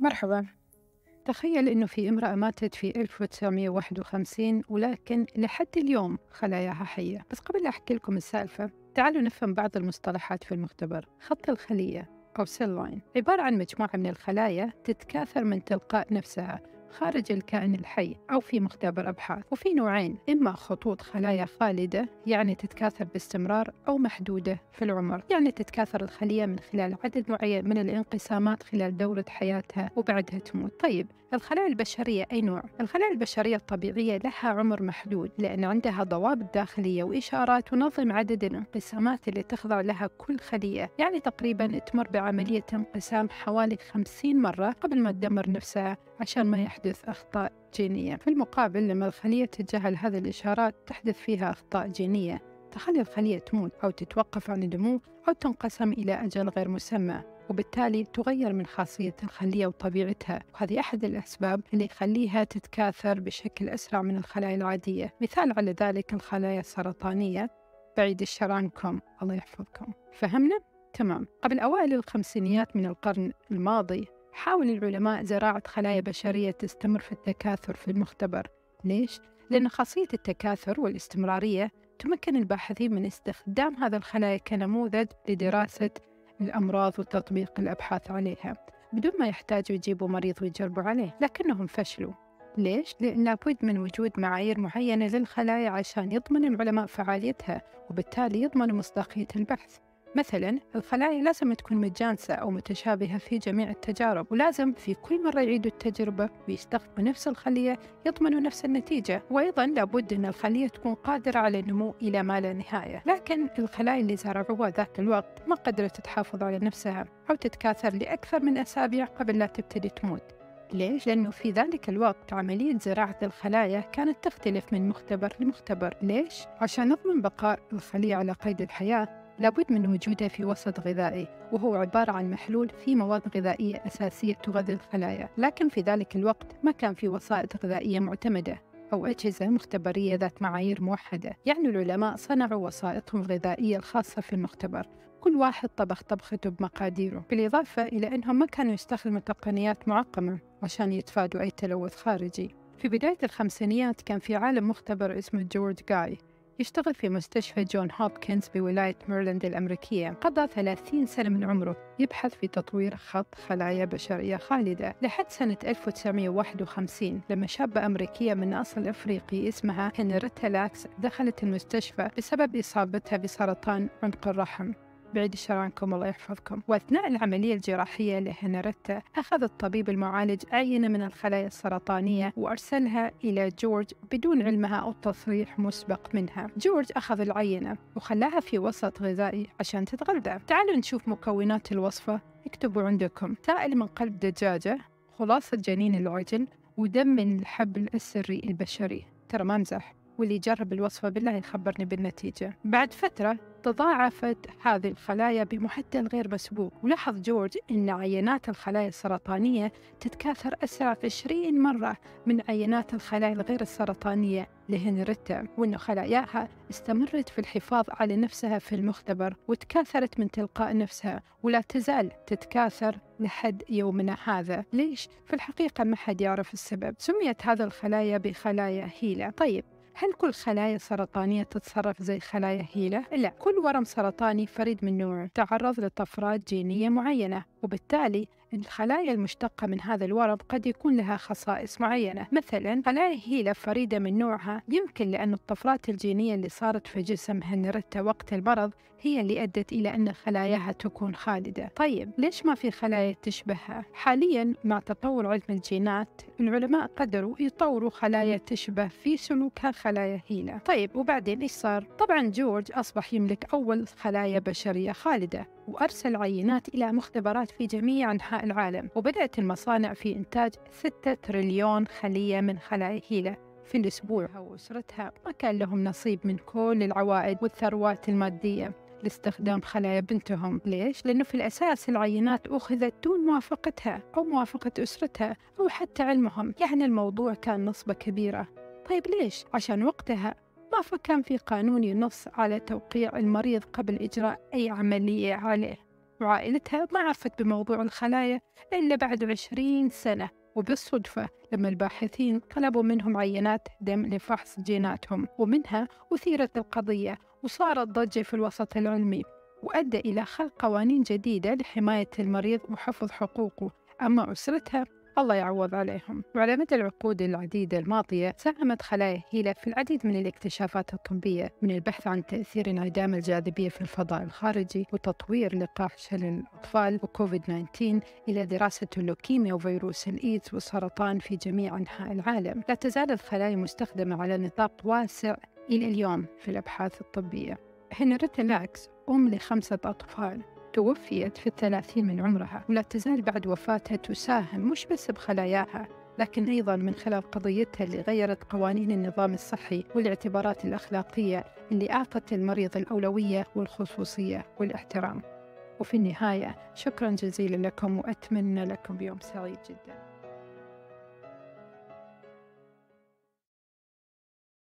مرحبا. تخيل أنه في امرأة ماتت في 1951 ولكن لحد اليوم خلاياها حية. بس قبل أحكي لكم السالفة تعالوا نفهم بعض المصطلحات في المختبر. خط الخلية أو cell line عبارة عن مجموعة من الخلايا تتكاثر من تلقاء نفسها. خارج الكائن الحي أو في مختبر أبحاث. وفي نوعين إما خطوط خلايا خالدة يعني تتكاثر باستمرار أو محدودة في العمر. يعني تتكاثر الخلية من خلال عدد معين من الانقسامات خلال دورة حياتها وبعدها تموت. طيب الخلايا البشرية أي نوع؟ الخلايا البشرية الطبيعية لها عمر محدود لأن عندها ضوابط داخلية وإشارات تنظم عدد الانقسامات اللي تخضع لها كل خلية. يعني تقريبا تمر بعملية انقسام حوالي 50 مرة قبل ما تدمر نفسها عشان ما يحدث أخطاء جينية. في المقابل لما الخلية تتجاهل هذه الإشارات تحدث فيها أخطاء جينية. تخلي الخلية تموت أو تتوقف عن النمو أو تنقسم إلى أجل غير مسمى وبالتالي تغير من خاصية الخلية وطبيعتها. وهذه أحد الأسباب اللي يخليها تتكاثر بشكل أسرع من الخلايا العادية. مثال على ذلك الخلايا السرطانية. بعيد الشر عنكم الله يحفظكم. فهمنا؟ تمام. قبل أوائل الخمسينيات من القرن الماضي حاول العلماء زراعة خلايا بشرية تستمر في التكاثر في المختبر ليش؟ لأن خاصية التكاثر والاستمرارية تمكن الباحثين من استخدام هذا الخلايا كنموذج لدراسة الأمراض وتطبيق الأبحاث عليها بدون ما يحتاجوا يجيبوا مريض ويجربوا عليه لكنهم فشلوا ليش؟ لأن لابد من وجود معايير معينة للخلايا عشان يضمن العلماء فعاليتها وبالتالي يضمنوا مصداقية البحث مثلا الخلايا لازم تكون متجانسة أو متشابهة في جميع التجارب ولازم في كل مرة يعيدوا التجربة ويستخدموا نفس الخلية يضمنوا نفس النتيجة وأيضا لابد أن الخلية تكون قادرة على النمو إلى ما لا نهاية لكن الخلايا اللي زرعوها ذاك الوقت ما قدرت تحافظ على نفسها أو تتكاثر لأكثر من أسابيع قبل لا تبتدي تموت ليش؟ لأنه في ذلك الوقت عملية زراعة الخلايا كانت تختلف من مختبر لمختبر ليش؟ عشان نضمن بقاء الخلية على قيد الحياة لابد من وجوده في وسط غذائي وهو عبارة عن محلول فيه مواد غذائية أساسية تغذي الخلايا. لكن في ذلك الوقت ما كان في وسائط غذائية معتمدة أو أجهزة مختبرية ذات معايير موحدة. يعني العلماء صنعوا وسائطهم الغذائية الخاصة في المختبر. كل واحد طبخ طبخته بمقاديره بالإضافة إلى أنهم ما كانوا يستخدموا تقنيات معقمة عشان يتفادوا أي تلوث خارجي. في بداية الخمسينيات كان في عالم مختبر اسمه جورج جاي. يشتغل في مستشفى جونز هوبكنز بولاية ميرلاند الأمريكية. قضى 30 سنة من عمره. يبحث في تطوير خط خلايا بشرية خالدة. لحد سنة 1951 لما شابة أمريكية من أصل أفريقي اسمها هنريتا لاكس دخلت المستشفى بسبب إصابتها بسرطان عنق الرحم. بعيد الشر عنكم الله يحفظكم. وأثناء العملية الجراحية لهنريتا أخذ الطبيب المعالج عينة من الخلايا السرطانية وأرسلها إلى جورج بدون علمها أو تصريح مسبق منها. جورج أخذ العينة وخلاها في وسط غذائي عشان تتغذى. تعالوا نشوف مكونات الوصفة. اكتبوا عندكم سائل من قلب دجاجة خلاصة جنين العجل ودم من الحبل السري البشري. ترى ما امزح. واللي يجرب الوصفة بالله يخبرني بالنتيجة. بعد فترة تضاعفت هذه الخلايا بمعدل غير مسبوق. ولاحظ جورج أن عينات الخلايا السرطانية تتكاثر أسرع 20 مرة من عينات الخلايا الغير السرطانية لهنريتا وأن خلاياها استمرت في الحفاظ على نفسها في المختبر وتكاثرت من تلقاء نفسها. ولا تزال تتكاثر لحد يومنا هذا. ليش؟ في الحقيقة ما حد يعرف السبب. سميت هذه الخلايا بخلايا هيلة. طيب هل كل خلايا سرطانية تتصرف زي خلايا هيلة؟ لا كل ورم سرطاني فريد من نوعه تعرض لطفرات جينية معينة وبالتالي الخلايا المشتقة من هذا الورم قد يكون لها خصائص معينة مثلا خلايا هيلة فريدة من نوعها يمكن لأن الطفرات الجينية اللي صارت في جسم هنريتا وقت المرض هي اللي أدت إلى أن خلاياها تكون خالدة طيب ليش ما في خلايا تشبهها؟ حاليا مع تطور علم الجينات العلماء قدروا يطوروا خلايا تشبه في سلوكها خلايا هيلة طيب وبعدين إيش صار؟ طبعا جورج أصبح يملك أول خلايا بشرية خالدة وأرسل عينات إلى مختبرات في جميع أنحاء العالم وبدأت المصانع في إنتاج 6 تريليون خلية من خلايا هيلة في الأسبوع وأسرتها ما كان لهم نصيب من كل العوائد والثروات المادية لاستخدام خلايا بنتهم ليش؟ لأنه في الأساس العينات أخذت دون موافقتها أو موافقة أسرتها أو حتى علمهم يعني الموضوع كان نصبة كبيرة طيب ليش؟ عشان وقتها ما كان في قانون ينص على توقيع المريض قبل إجراء أي عملية عليه. وعائلتها ما عرفت بموضوع الخلايا إلا بعد عشرين سنة وبالصدفة لما الباحثين طلبوا منهم عينات دم لفحص جيناتهم ومنها أثيرت القضية وصارت ضجة في الوسط العلمي وأدى إلى خلق قوانين جديدة لحماية المريض وحفظ حقوقه. أما أسرتها الله يعوض عليهم. وعلى مدى العقود العديدة الماضية ساهمت خلايا هيلا في العديد من الاكتشافات الطبية من البحث عن تأثير انعدام الجاذبية في الفضاء الخارجي وتطوير لقاح شلل الأطفال وكوفيد 19 إلى دراسة اللوكيميا وفيروس الإيدز والسرطان في جميع أنحاء العالم. لا تزال الخلايا مستخدمة على نطاق واسع إلى اليوم في الأبحاث الطبية. هنريتا لاكس أم لخمسة أطفال. توفيت في الثلاثين من عمرها. ولا تزال بعد وفاتها تساهم مش بس بخلاياها لكن أيضا من خلال قضيتها اللي غيرت قوانين النظام الصحي والاعتبارات الأخلاقية اللي أعطت المريض الأولوية والخصوصية والاحترام. وفي النهاية شكرا جزيلا لكم وأتمنى لكم يوم سعيد جدا.